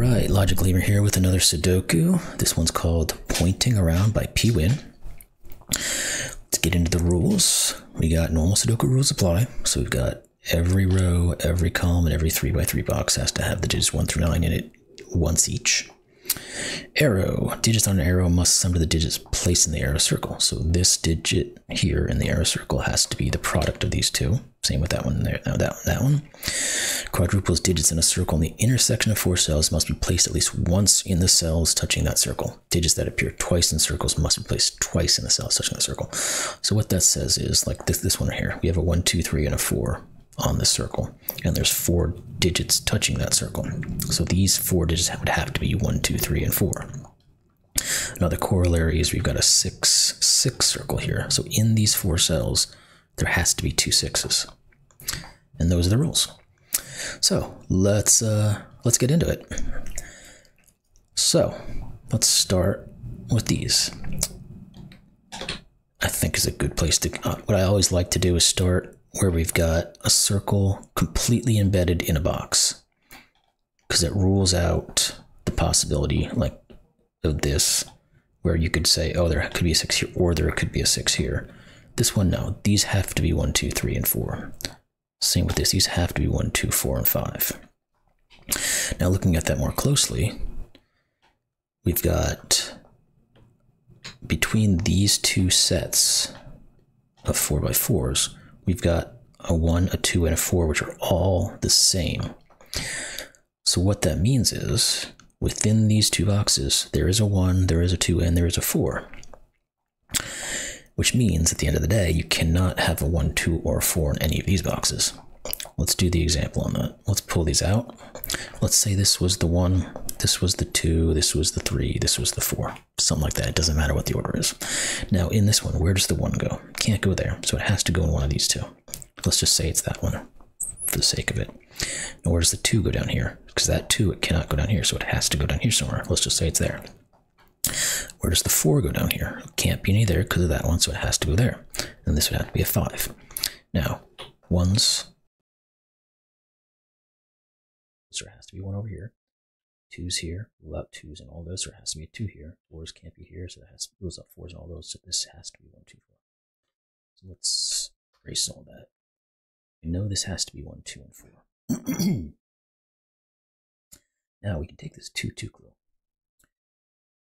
right, Logic Lemur here with another Sudoku. This one's called Pointing Around by pwinn. Let's get into the rules. We got normal Sudoku rules apply. So we've got every row, every column, and every 3x3 box has to have the digits 1 through 9 in it once each. Arrow. Digits on an arrow must sum to the digits placed in the arrow circle. So this digit here in the arrow circle has to be the product of these two. Same with that one there. Now that one, that one. Quadruples digits in a circle in the intersection of four cells must be placed at least once in the cells touching that circle. Digits that appear twice in circles must be placed twice in the cells touching the circle. So what that says is like this this one right here. We have a one, two, three, and a four on this circle, and there's four digits touching that circle. So these four digits would have to be one, two, three, and four. Another corollary is we've got a six six circle here. So in these four cells, there has to be two sixes, and those are the rules. So let's uh, let's get into it. So let's start with these. I think is a good place to. Uh, what I always like to do is start where we've got a circle completely embedded in a box because it rules out the possibility like of this where you could say oh there could be a six here or there could be a six here this one no these have to be one two three and four same with this these have to be one two four and five now looking at that more closely we've got between these two sets of four by fours we've got a 1, a 2, and a 4, which are all the same. So what that means is, within these two boxes, there is a 1, there is a 2, and there is a 4. Which means, at the end of the day, you cannot have a 1, 2, or a 4 in any of these boxes. Let's do the example on that. Let's pull these out. Let's say this was the 1, this was the 2, this was the 3, this was the 4. Something like that. It doesn't matter what the order is. Now, in this one, where does the 1 go? Can't go there, so it has to go in one of these two. Let's just say it's that one for the sake of it. Now, where does the 2 go down here? Because that 2, it cannot go down here, so it has to go down here somewhere. Let's just say it's there. Where does the 4 go down here? It can't be any there because of that one, so it has to go there. And this would have to be a 5. Now, ones so there has to be one over here. 2's here, rule out twos and all those. so There has to be a two here. Fours can't be here, so that has to rules out fours and all those. So this has to be one, two, four. So let's erase all that. We know this has to be one, two, and four. now we can take this two, two clue.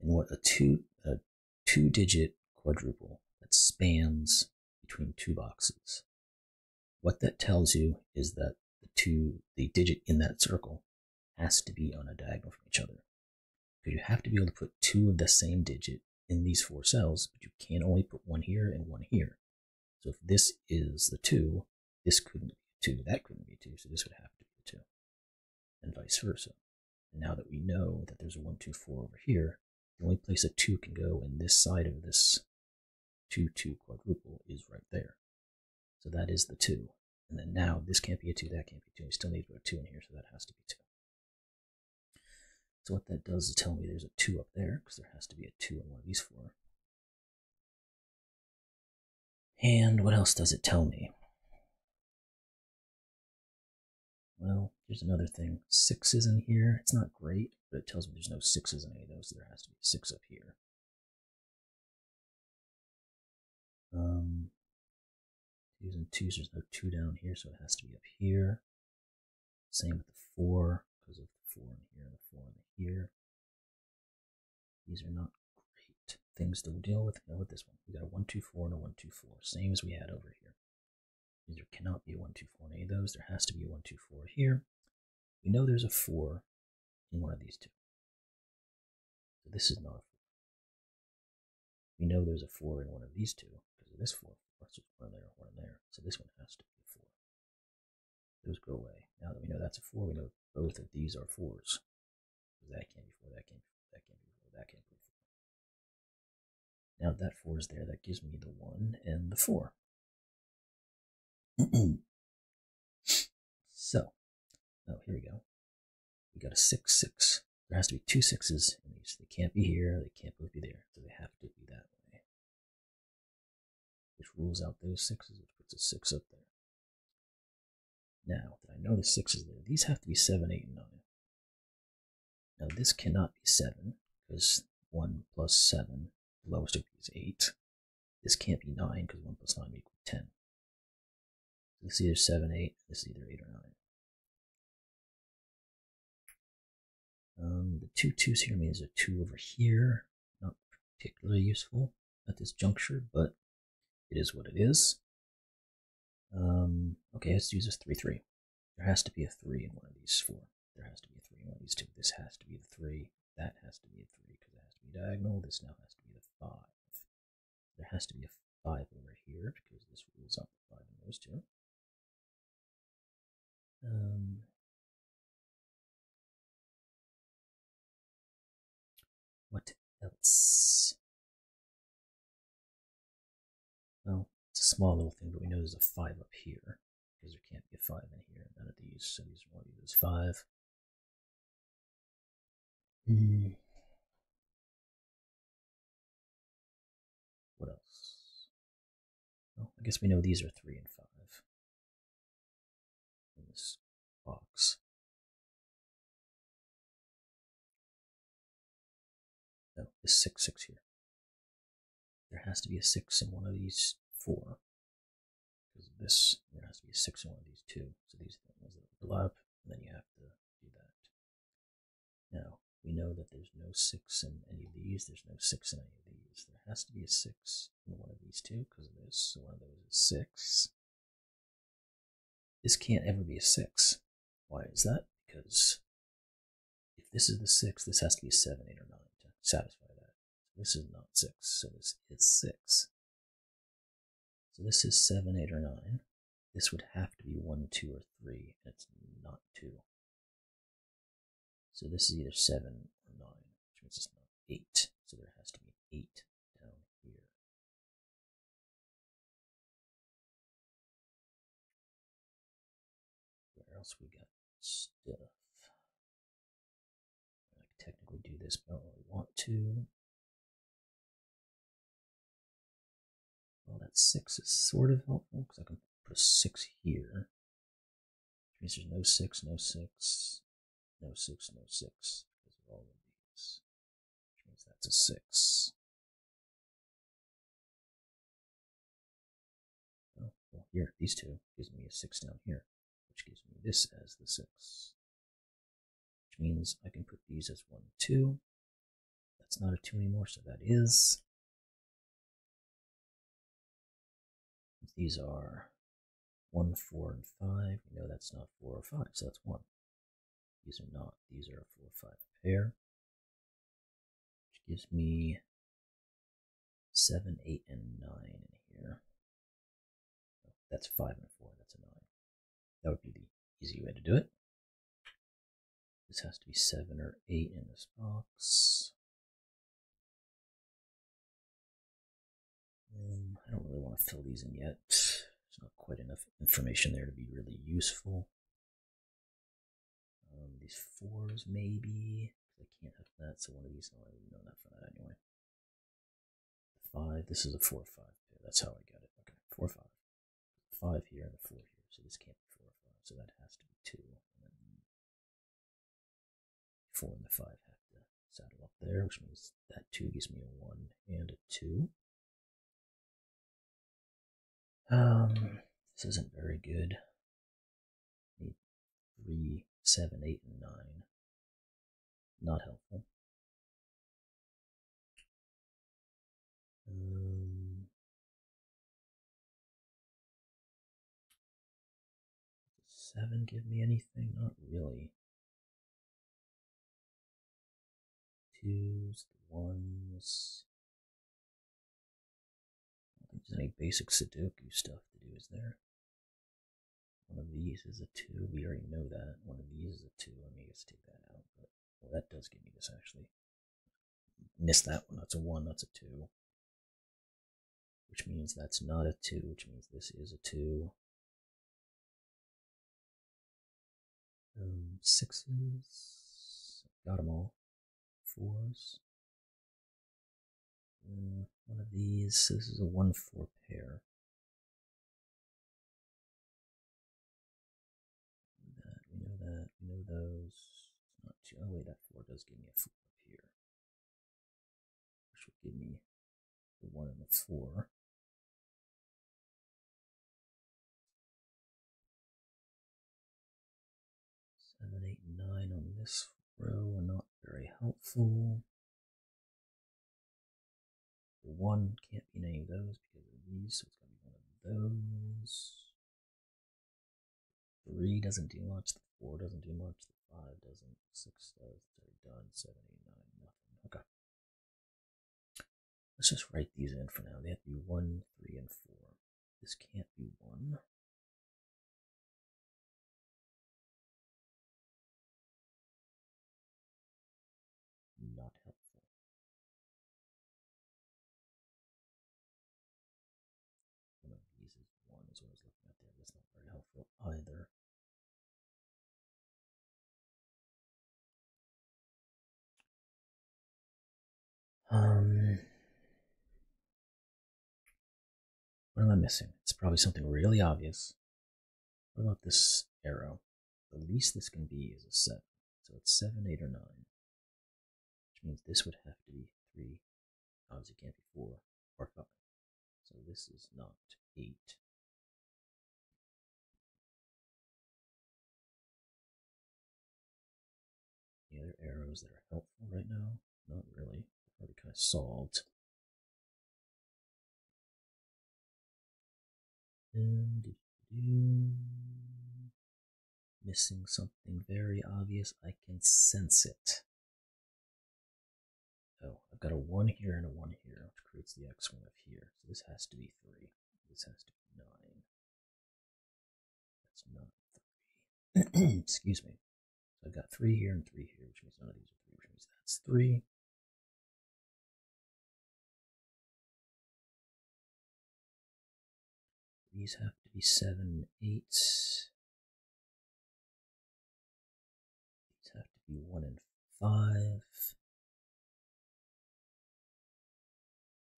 And what a two, a two-digit quadruple that spans between two boxes. What that tells you is that to the digit in that circle has to be on a diagonal from each other. Because you have to be able to put two of the same digit in these four cells, but you can only put one here and one here. So if this is the two, this couldn't be two, that couldn't be two, so this would have to be two, and vice versa. And now that we know that there's a one, two, four over here, the only place a two can go in this side of this two, two quadruple is right there. So that is the two. And then now this can't be a 2, that can't be 2. We still need to put a 2 in here, so that has to be 2. So what that does is tell me there's a 2 up there, because there has to be a 2 in one of these four. And what else does it tell me? Well, here's another thing. 6 is in here. It's not great, but it tells me there's no 6s in any of those, so there has to be 6 up here. Um, twos and twos. There's no two down here, so it has to be up here. Same with the four, because of the four in here and the four in here. These are not great things to deal with. Now with this one, we got a one two four and a one two four, same as we had over here. There cannot be a one two four in any of those. There has to be a one two four here. We know there's a four in one of these two. So this is not a four. We know there's a four in one of these two because of this four. Let's one there, one there. So this one has to be a four. Those go away. Now that we know that's a four, we know both of these are fours. That can't be four, that can't be four, that can't be four, that can't be four. Now that four is there, that gives me the one and the four. so, oh, here we go. Got a six, six. There has to be two sixes in. They can't be here, they can't both be there, so they have to be that way. which rules out those sixes, which puts a six up there. Now that I know the six is there, these have to be seven, eight, and nine. Now this cannot be 7, because 1 plus 7, the lowest these is 8. This can't be 9, because 1 plus 9 equals 10. This is either 7, 8, this is either 8 or 9. Um, the two twos here means a 2 over here. Not particularly useful at this juncture, but it is what it is. Um, okay, let's use this 3 3. There has to be a 3 in one of these four. There has to be a 3 in one of these two. This has to be the 3. That has to be a 3 because it has to be diagonal. This now has to be the 5. There has to be a 5 over here because this rules out the 5 in those two. Um, Well, it's a small little thing, but we know there's a 5 up here because there can't be a 5 in here. None of these, so these are one of these 5. Mm. What else? Well, I guess we know these are 3 and 5 6 6 here. There has to be a 6 in one of these four. Because this, there has to be a 6 in one of these two. So these are the ones that overlap, and then you have to do that. Now, we know that there's no 6 in any of these, there's no 6 in any of these. There has to be a 6 in one of these two, because of this. So one of those is 6. This can't ever be a 6. Why is that? Because if this is the 6, this has to be a 7, 8, or 9 to satisfy. This is not 6, so this is 6. So this is 7, 8, or 9. This would have to be 1, 2, or 3, and it's not 2. So this is either 7 or 9, which means it's not 8. So there has to be 8 down here. Where else we got stuff? I can technically do this, but I don't really want to. 6 is sort of helpful because I can put a 6 here. Which means there's no 6, no 6, no 6, no 6 because of all of these. Which means that's a 6. Oh, well, here, these two gives me a 6 down here, which gives me this as the 6. Which means I can put these as 1, 2. That's not a 2 anymore, so that is. These are 1, 4, and 5. We know that's not 4 or 5, so that's 1. These are not. These are a 4 5 pair. Which gives me 7, 8, and 9 in here. Oh, that's 5 and 4. That's a 9. That would be the easy way to do it. This has to be 7 or 8 in this box. Um, I don't really want to fill these in yet. There's not quite enough information there to be really useful. Um, these fours, maybe. I can't have that, so one of these, no, I know that for that anyway. Five, this is a four, five pair. That's how I got it. Okay, four, five. Five here and a four here, so this can't be four or five, so that has to be two. And then four and the five have to saddle up there, which means that two gives me a one and a two. Um, this isn't very good. Need three, seven, eight, and nine. Not helpful. Um, seven give me anything? Not really. Twos, ones. Any basic Sudoku stuff to do, is there? One of these is a two. We already know that. One of these is a two. Let me just take that out. But well, that does give me this actually. Missed that one. That's a one. That's a two. Which means that's not a two. Which means this is a two. Um, sixes. Got them all. Fours. Uh, one of these. So This is a one four pair. That we know that we know those. It's not too Oh wait, that four does give me a four up here. Which would give me the one and the four. Seven, eight, nine on this row are not very helpful. One can't be any of those because of these, so it's going to be one of those. Three doesn't do much, the four doesn't do much, the five doesn't, six does, they're done, seven, eight, nine, nothing. Okay. Let's just write these in for now. They have to be one, three, and four. This can't be one. Um, what am I missing? It's probably something really obvious. What about this arrow? The least this can be is a 7. So it's 7, 8, or 9. Which means this would have to be 3. Obviously, it can't be 4 or 5. So this is not 8. Any other arrows that are helpful right now? Not really. Already kind of solved. And missing something very obvious. I can sense it. Oh, I've got a 1 here and a 1 here, which creates the x-wing of here. So this has to be 3. This has to be 9. That's not 3. Excuse me. So I've got 3 here and 3 here, which means none of these are 3, which means that's 3. These have to be 7, 8. These have to be 1 and 5.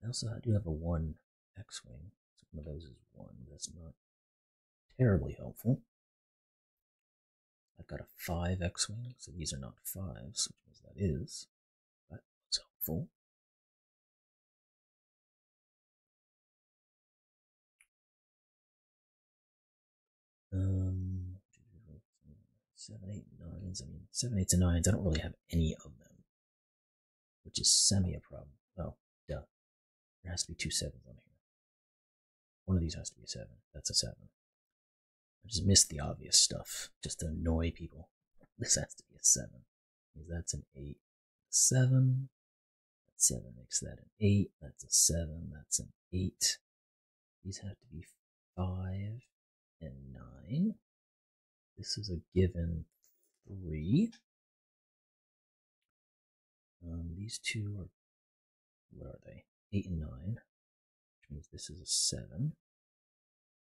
Also, I do have a 1 X-Wing. So one of those is 1. That's not terribly helpful. I've got a 5 X-Wing, so these are not 5s, which means that is. That's helpful. Um, seven, eight, nines. I mean, seven, eights, and nines. I don't really have any of them, which is semi a problem. Oh, duh. There has to be two sevens on here. One of these has to be a seven. That's a seven. I just missed the obvious stuff just to annoy people. This has to be a seven. Because that's an eight. Seven. That seven makes that an eight. That's a seven. That's an eight. These have to be five and 9. This is a given 3. Um, these two are, what are they? 8 and 9, which means this is a 7.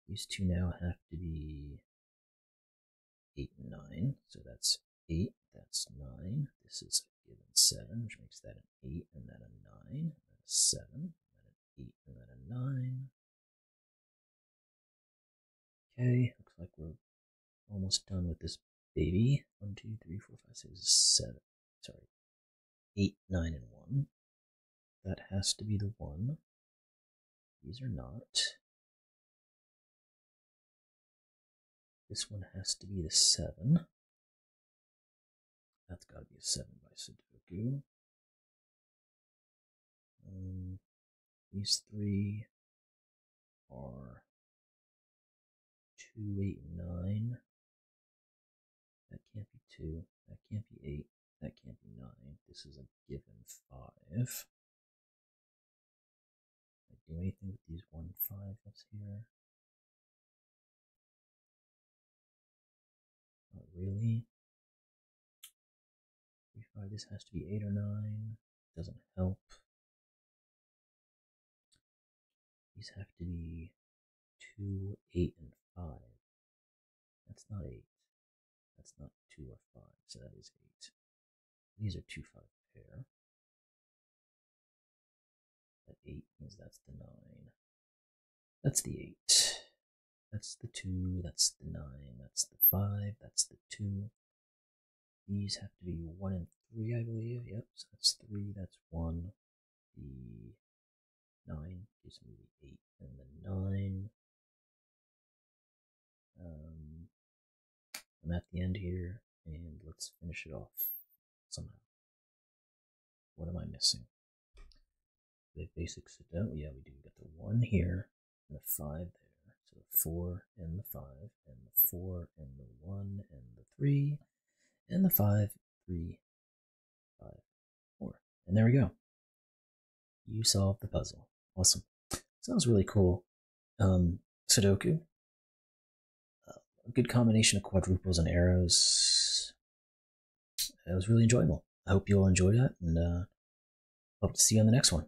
These two now have to be 8 and 9, so that's 8, that's 9. This is a given 7, which makes that an 8 and then a 9, and a 7, and then an 8 and then a 9. Okay, looks like we're almost done with this baby. One, two, three, four, five, six, seven. Sorry. Eight, nine, and one. That has to be the one. These are not. This one has to be the seven. That's got to be a seven by Sudoku. Um, these three are two, eight, nine. That can't be two. That can't be eight. That can't be nine. This is a given five. I do anything with these one five that's here? Not really. Three five. This has to be eight or nine. Doesn't help. These have to be two, eight, and five. That's not eight. That's not two or five, so that is eight. These are two five pair. That eight means that's the nine. That's the eight. That's the two, that's the nine, that's the five, that's the two. these have to be one and three, I believe. Yep, so that's three, that's one. The nine gives me the eight and the nine. Um, I'm at the end here, and let's finish it off somehow. What am I missing? The basic Sudoku. Yeah, we do. We got the one here, and the five there. So the four and the five, and the four and the one and the three, and the five, three, five, four. And there we go. You solved the puzzle. Awesome. Sounds really cool. Um, Sudoku. A good combination of quadruples and arrows. It was really enjoyable. I hope you all enjoyed that, and uh, hope to see you on the next one.